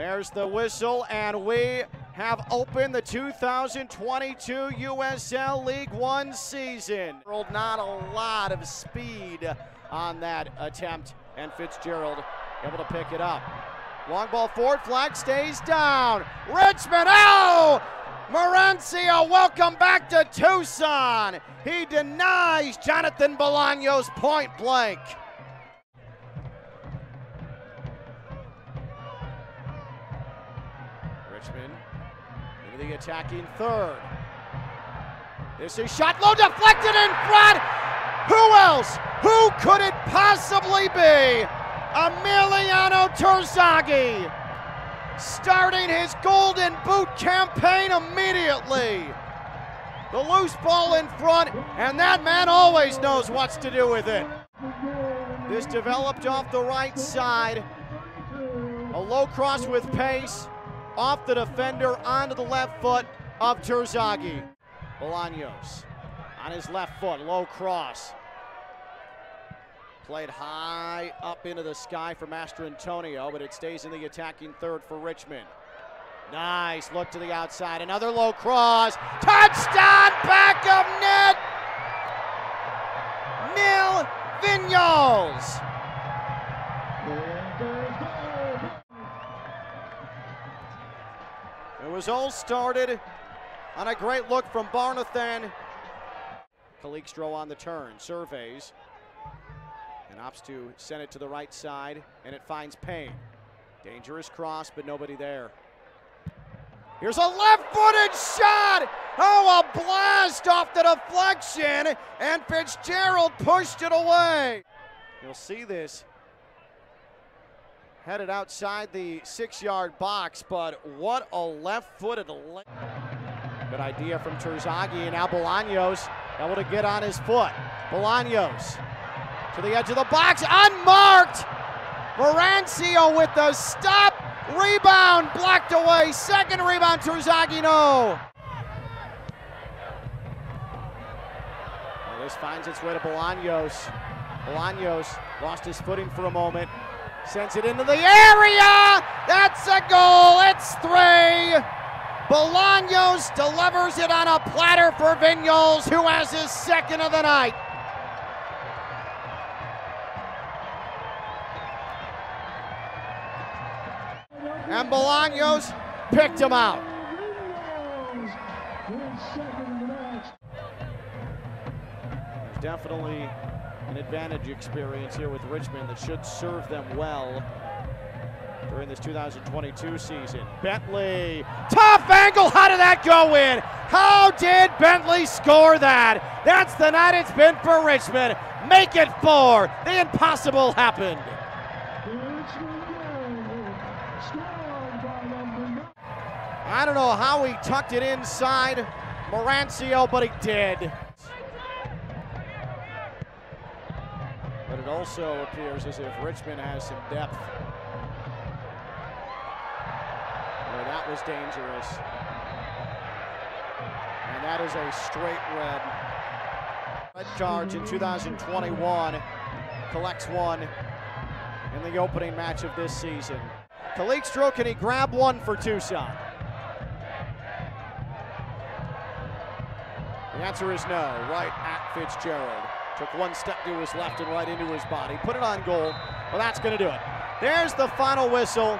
There's the whistle, and we have opened the 2022 USL League One season. Not a lot of speed on that attempt, and Fitzgerald able to pick it up. Long ball forward, flag stays down. Richmond, oh! Merancio, welcome back to Tucson. He denies Jonathan Bolaños point blank. Richmond into the attacking third. This is shot low deflected in front. Who else? Who could it possibly be? Emiliano Terzaghi starting his golden boot campaign immediately. The loose ball in front, and that man always knows what to do with it. This developed off the right side. A low cross with pace off the defender onto the left foot of Terzaghi. Bolaños on his left foot, low cross. Played high up into the sky for Master Antonio, but it stays in the attacking third for Richmond. Nice look to the outside. Another low cross. Touchdown, back was all started on a great look from Barnathan. Calixtro on the turn, surveys, and opts to send it to the right side, and it finds Payne. Dangerous cross, but nobody there. Here's a left-footed shot! Oh, a blast off the deflection, and Fitzgerald pushed it away. You'll see this headed outside the six-yard box, but what a left-footed. Le Good idea from Terzaghi, and now Bolaños able to get on his foot. Bolaños to the edge of the box, unmarked. Merancio with the stop, rebound blocked away. Second rebound, Terzaghi, no. This finds its way to Bolaños. Bolaños lost his footing for a moment. Sends it into the area. That's a goal. It's three. Bolaños delivers it on a platter for Vinyals, who has his second of the night. And Bolaños picked him out. There's definitely an advantage experience here with Richmond that should serve them well during this 2022 season. Bentley, tough angle. How did that go in? How did Bentley score that? That's the night it's been for Richmond. Make it four. The impossible happened. I don't know how he tucked it inside Merancio, but he did. Also appears as if Richmond has some depth. Boy, that was dangerous. And that is a straight red. Red cards in 2021. Collects one in the opening match of this season. Calixtro, can he grab one for Tucson? The answer is no, right at Fitzgerald. Took one step to his left and right into his body. Put it on goal. Well, that's going to do it. There's the final whistle.